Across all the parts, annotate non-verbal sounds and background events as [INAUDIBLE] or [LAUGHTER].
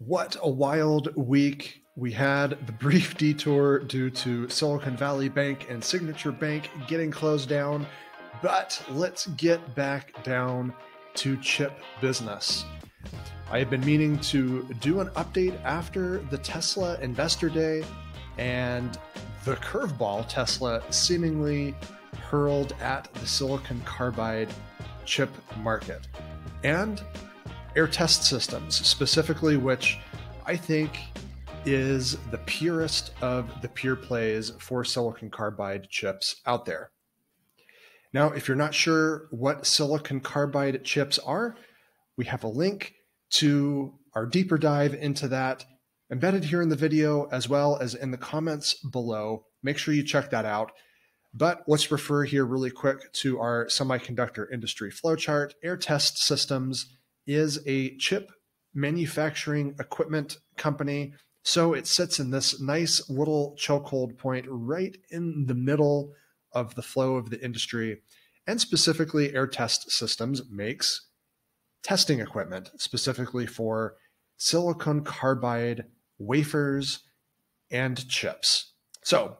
What a wild week we had. The brief detour due to Silicon Valley Bank and Signature Bank getting closed down. But let's get back down to chip business. I have been meaning to do an update after the Tesla Investor Day and the curveball Tesla seemingly hurled at the silicon carbide chip market. And Aehr Test Systems, specifically, which I think is the purest of the pure plays for silicon carbide chips out there. Now, if you're not sure what silicon carbide chips are, we have a link to our deeper dive into that embedded here in the video as well as in the comments below. Make sure you check that out. But let's refer here really quick to our semiconductor industry flowchart. Aehr Test Systems is a chip manufacturing equipment company. So it sits in this nice little chokehold point right in the middle of the flow of the industry. And specifically, Aehr Test Systems makes testing equipment specifically for silicon carbide wafers and chips. So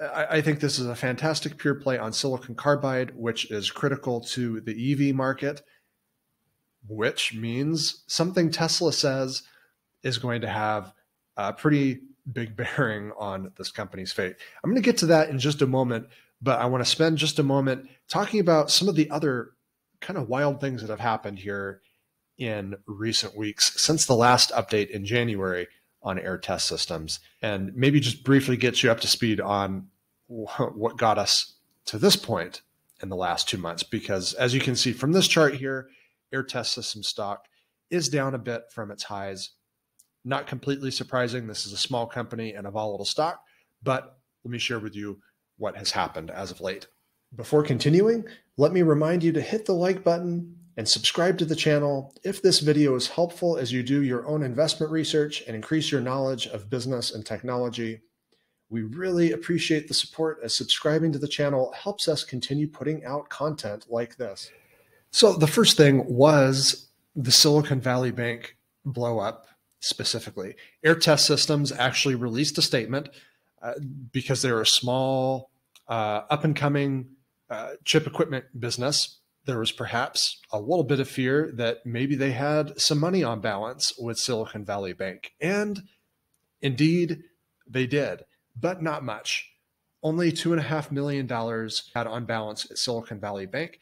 I, think this is a fantastic pure play on silicon carbide, which is critical to the EV market which means something Tesla says is going to have a pretty big [LAUGHS] bearing on this company's fate. I'm going to get to that in just a moment, but I want to spend just a moment talking about some of the other kind of wild things that have happened here in recent weeks since the last update in January on Aehr Test Systems, and maybe just briefly get you up to speed on what got us to this point in the last two months. Because as you can see from this chart here, Aehr Test System stock is down a bit from its highs. Not completely surprising. This is a small company and a volatile stock, but let me share with you what has happened as of late. Before continuing, let me remind you to hit the like button and subscribe to the channel if this video is helpful as you do your own investment research and increase your knowledge of business and technology. We really appreciate the support as subscribing to the channel helps us continue putting out content like this. So the first thing was the Silicon Valley Bank blow up specifically. Aehr Test Systems actually released a statement uh, because they're a small, uh, up and coming uh, chip equipment business. There was perhaps a little bit of fear that maybe they had some money on balance with Silicon Valley Bank. And indeed, they did, but not much. Only $2.5 million had on balance at Silicon Valley Bank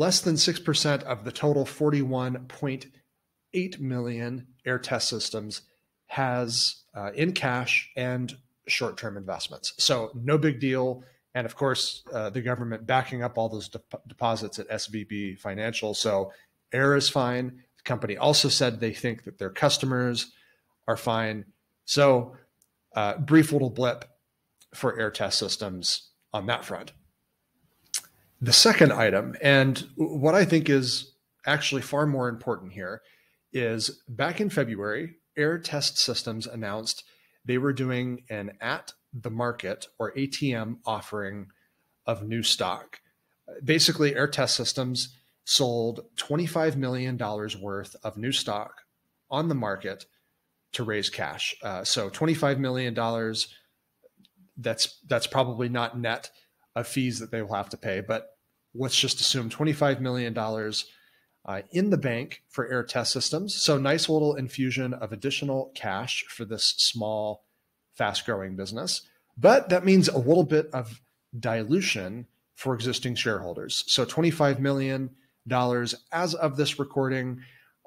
less than 6% of the total 41.8 million Aehr Test Systems has uh, in cash and short term investments. So, no big deal. And of course, uh, the government backing up all those de- deposits at SVB Financial. So, Aehr is fine. The company also said they think that their customers are fine. So, uh, brief little blip for Aehr Test Systems on that front. The second item, and what I think is actually far more important here, is back in February, Aehr Test Systems announced they were doing an at the market or ATM offering of new stock. Basically, Aehr Test Systems sold $25 million worth of new stock on the market to raise cash. Uh, so $25 million, that's, that's probably not net of fees that they will have to pay. But let's just assume $25 million uh, in the bank for Aehr Test Systems. So nice little infusion of additional cash for this small, fast growing business. But that means a little bit of dilution for existing shareholders. So $25 million as of this recording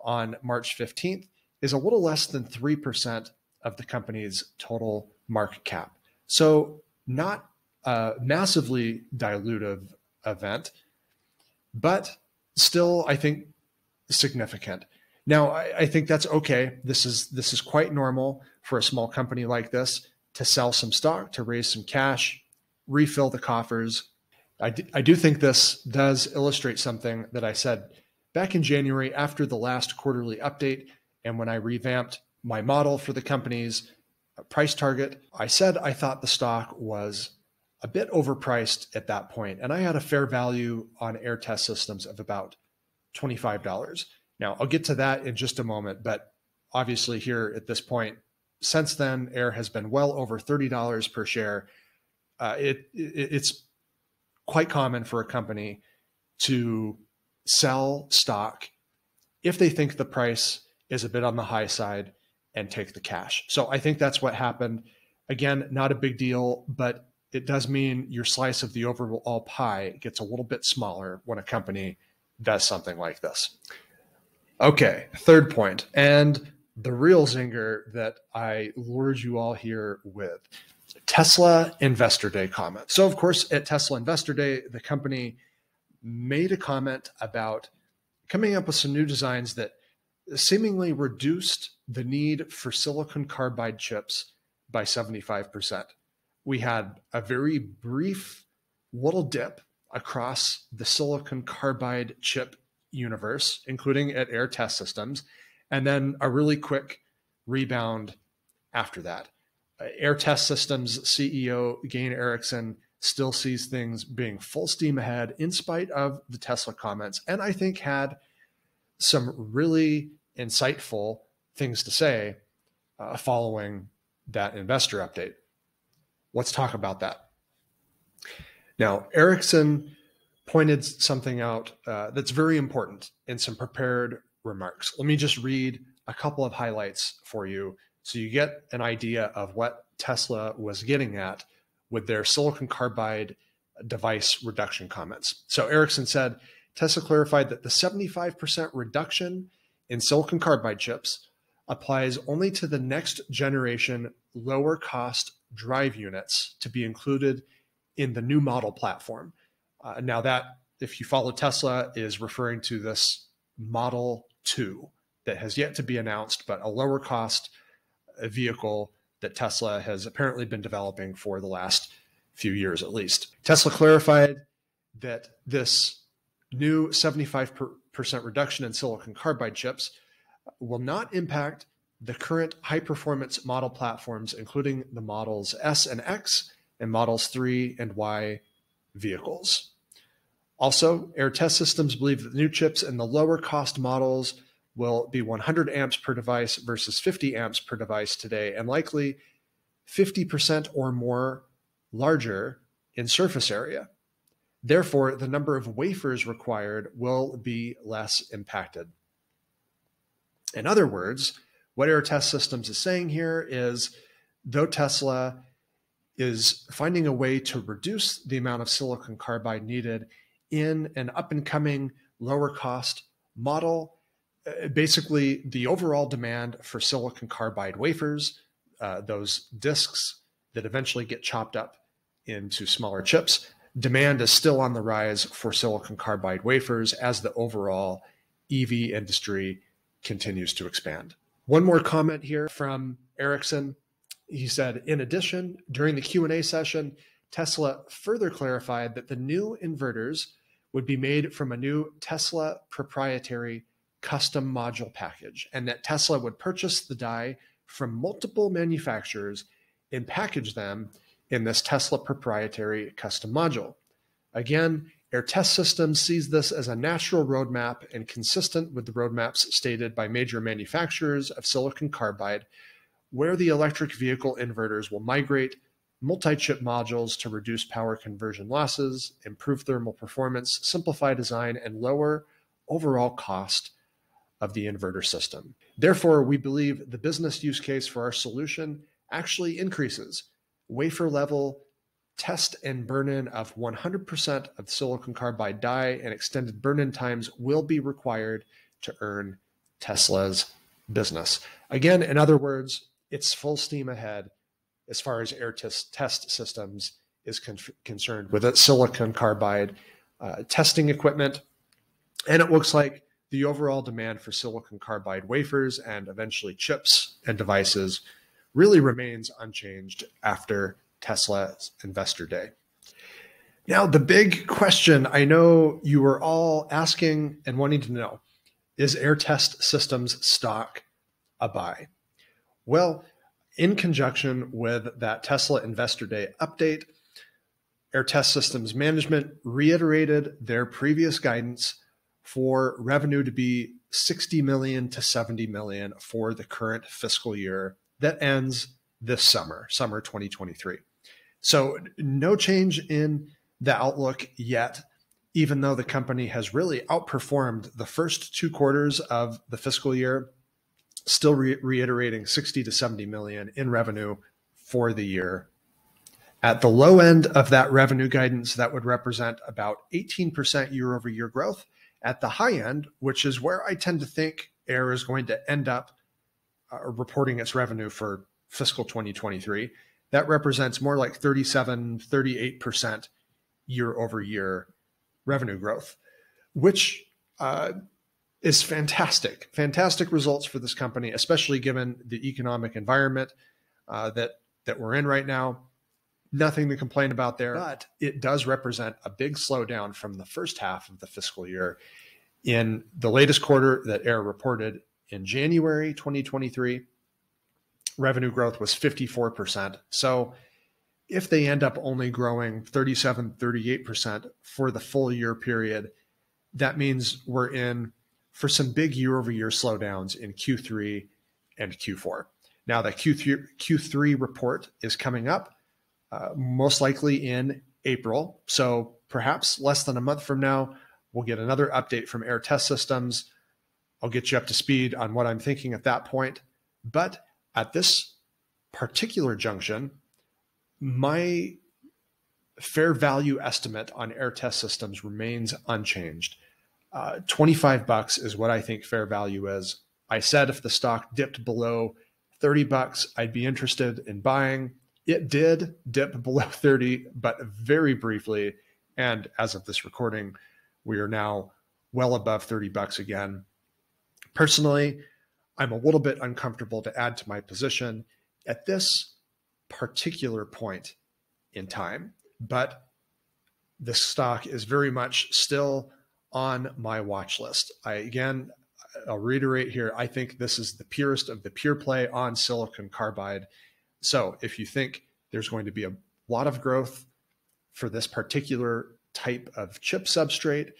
on March 15th is a little less than 3% of the company's total market cap. So not uh, massively dilutive event, but still, I think significant. Now, I, I, think that's okay. This is this is quite normal for a small company like this to sell some stock, to raise some cash, refill the coffers. I I do think this does illustrate something that I said back in January after the last quarterly update, and when I revamped my model for the company's price target. I said I thought the stock was a bit overpriced at that point, and I had a fair value on Aehr Test Systems of about $25. Now, I'll get to that in just a moment, but obviously, here at this point, since then, Aehr has been well over $30 per share. Uh, it, it, it's quite common for a company to sell stock if they think the price is a bit on the high side and take the cash. So I think that's what happened. Again, not a big deal, but it does mean your slice of the overall pie gets a little bit smaller when a company does something like this. Okay, third point, and the real zinger that I lured you all here with Tesla Investor Day comment. So, of course, at Tesla Investor Day, the company made a comment about coming up with some new designs that seemingly reduced the need for silicon carbide chips by 75%. We had a very brief little dip across the silicon carbide chip universe, including at Aehr Test Systems, and then a really quick rebound after that. Aehr Test Systems CEO Gayn Erickson still sees things being full steam ahead in spite of the Tesla comments, and I think had some really insightful things to say uh, following that investor update. Let's talk about that. Now, Erickson pointed something out uh, that's very important in some prepared remarks. Let me just read a couple of highlights for you so you get an idea of what Tesla was getting at with their silicon carbide device reduction comments. So Erickson said Tesla clarified that the 75% reduction in silicon carbide chips applies only to the next generation lower cost drive units to be included in the new model platform. Uh, now, that, if you follow Tesla, is referring to this Model 2 that has yet to be announced, but a lower cost vehicle that Tesla has apparently been developing for the last few years at least. Tesla clarified that this new 75% reduction in silicon carbide chips will not impact the current high performance model platforms, including the models S and X and models 3 and Y vehicles. Also, Aehr Test Systems believe that the new chips in the lower cost models will be 100 amps per device versus 50 amps per device today, and likely 50% or more larger in surface area. Therefore, the number of wafers required will be less impacted. In other words, what Aehr Test Systems is saying here is though Tesla is finding a way to reduce the amount of silicon carbide needed in an up and coming lower cost model, uh, basically the overall demand for silicon carbide wafers, uh, those disks that eventually get chopped up into smaller chips, demand is still on the rise for silicon carbide wafers as the overall EV industry continues to expand. One more comment here from Erickson. He said, in addition, during the Q&A session, Tesla further clarified that the new inverters would be made from a new Tesla proprietary custom module package and that Tesla would purchase the die from multiple manufacturers and package them in this Tesla proprietary custom module. Again, Aehr Test Systems sees this as a natural roadmap and consistent with the roadmaps stated by major manufacturers of silicon carbide, where the electric vehicle inverters will migrate multi-chip modules to reduce power conversion losses, improve thermal performance, simplify design, and lower overall cost of the inverter system. Therefore, we believe the business use case for our solution actually increases wafer level test and burn in of 100% of silicon carbide die and extended burn in times will be required to earn Tesla's business. Again, in other words, it's full steam ahead as far as Aehr test, test systems is con- concerned with its silicon carbide uh, testing equipment. And it looks like the overall demand for silicon carbide wafers and eventually chips and devices really remains unchanged after Tesla's investor day. Now, the big question I know you were all asking and wanting to know is Aehr Test Systems stock a buy? Well, in conjunction with that Tesla Investor Day update, Aehr Test Systems management reiterated their previous guidance for revenue to be 60 million to 70 million for the current fiscal year that ends this summer, summer 2023. So, no change in the outlook yet, even though the company has really outperformed the first two quarters of the fiscal year, still re- reiterating 60 to 70 million in revenue for the year. At the low end of that revenue guidance, that would represent about 18% year over year growth. At the high end, which is where I tend to think Aehr is going to end up uh, reporting its revenue for fiscal 2023, that represents more like 37, 38% year over year revenue growth, which uh, is fantastic. Fantastic results for this company, especially given the economic environment uh, that that we're in right now. Nothing to complain about there, but it does represent a big slowdown from the first half of the fiscal year. In the latest quarter that Aehr reported in January 2023, revenue growth was 54%. So if they end up only growing 37, 38% for the full year period, that means we're in for some big year over year slowdowns in Q3 and Q4. Now, the Q3, Q3 report is coming up, uh, most likely in April. So perhaps less than a month from now, we'll get another update from Aehr Test Systems. I'll get you up to speed on what I'm thinking at that point. But at this particular junction, my fair value estimate on Aehr Test Systems remains unchanged. Uh, 25 bucks is what I think fair value is. I said if the stock dipped below 30 bucks, I'd be interested in buying. It did dip below [LAUGHS] 30, but very briefly. And as of this recording, we are now well above 30 bucks again. Personally, I'm a little bit uncomfortable to add to my position at this particular point in time, but this stock is very much still on my watch list. I again, I'll reiterate here, I think this is the purest of the pure play on silicon carbide. So if you think there's going to be a lot of growth for this particular type of chip substrate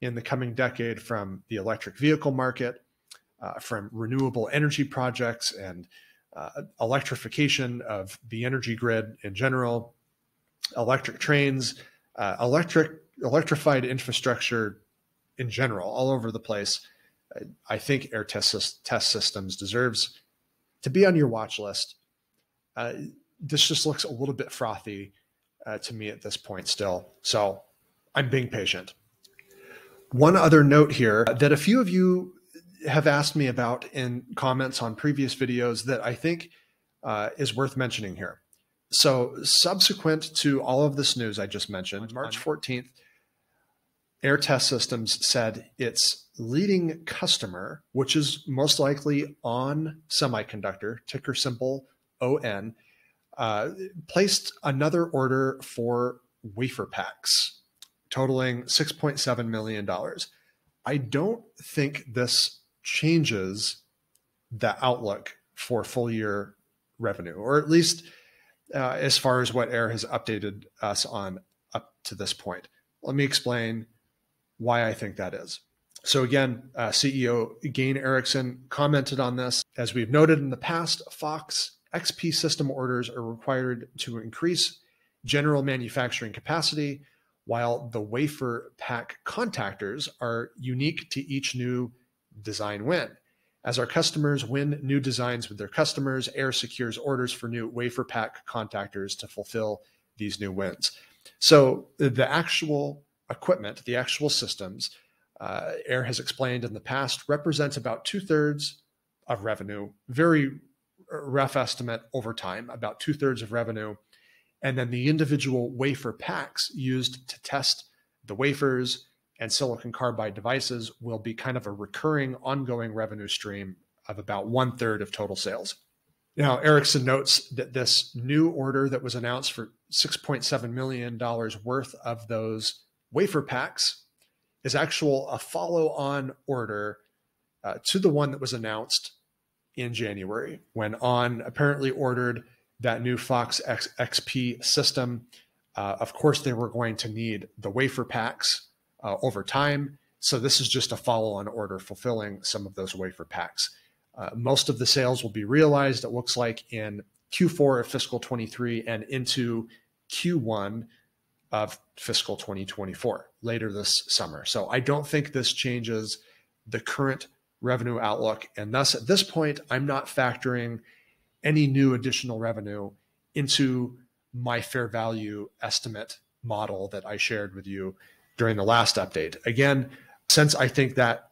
in the coming decade from the electric vehicle market, uh, from renewable energy projects and uh, electrification of the energy grid in general, electric trains, uh, electric electrified infrastructure in general, all over the place. I think Aehr Test, Test Systems deserves to be on your watch list. Uh, this just looks a little bit frothy uh, to me at this point still. So I'm being patient. One other note here that a few of you have asked me about in comments on previous videos that I think uh, is worth mentioning here. So, subsequent to all of this news I just mentioned, March 14th, Aehr Test Systems said its leading customer, which is most likely ON Semiconductor, ticker symbol ON, uh, placed another order for WaferPaks totaling $6.7 million. I don't think this changes the outlook for full year revenue, or at least uh, as far as what Aehr has updated us on up to this point. Let me explain why I think that is. So, again, uh, CEO Gayn Erickson commented on this. As we've noted in the past, Fox XP system orders are required to increase general manufacturing capacity, while the WaferPak contactors are unique to each new design win. As our customers win new designs with their customers, Aehr secures orders for new WaferPak contactors to fulfill these new wins. So the actual equipment, the actual systems, uh, Aehr has explained in the past, represents about two thirds of revenue. Very rough estimate over time, about two thirds of revenue. And then the individual WaferPaks used to test the wafers and silicon carbide devices will be kind of a recurring, ongoing revenue stream of about one third of total sales. Now, Erickson notes that this new order that was announced for $6.7 million worth of those WaferPaks is actual a follow-on order uh, to the one that was announced in January when On apparently ordered that new Fox X, XP system. Uh, of course, they were going to need the WaferPaks uh, over time. So this is just a follow on order fulfilling some of those WaferPaks. Uh, most of the sales will be realized, it looks like, in Q4 of fiscal 23 and into Q1 of fiscal 2024 later this summer. So I don't think this changes the current revenue outlook. And thus, at this point, I'm not factoring any new additional revenue into my fair value estimate model that I shared with you during the last update. Again, since I think that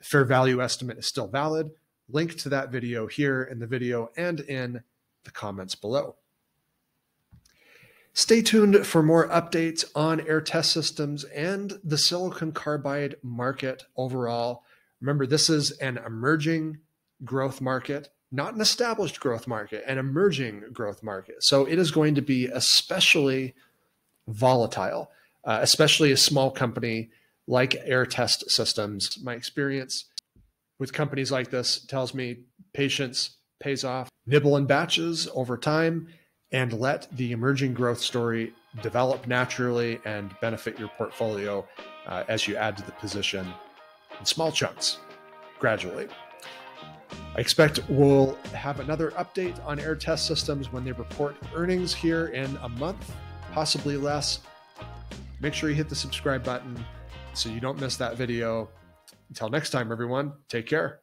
fair value estimate is still valid, link to that video here in the video and in the comments below. Stay tuned for more updates on Aehr Test Systems and the silicon carbide market overall. Remember, this is an emerging growth market, not an established growth market, an emerging growth market. So it is going to be especially volatile, uh, especially a small company like Aehr Test Systems. My experience with companies like this tells me patience pays off. Nibble in batches over time and let the emerging growth story develop naturally and benefit your portfolio uh, as you add to the position in small chunks gradually. I expect we'll have another update on Aehr Test Systems when they report earnings here in a month, possibly less. Make sure you hit the subscribe button so you don't miss that video. Until next time, everyone, take care.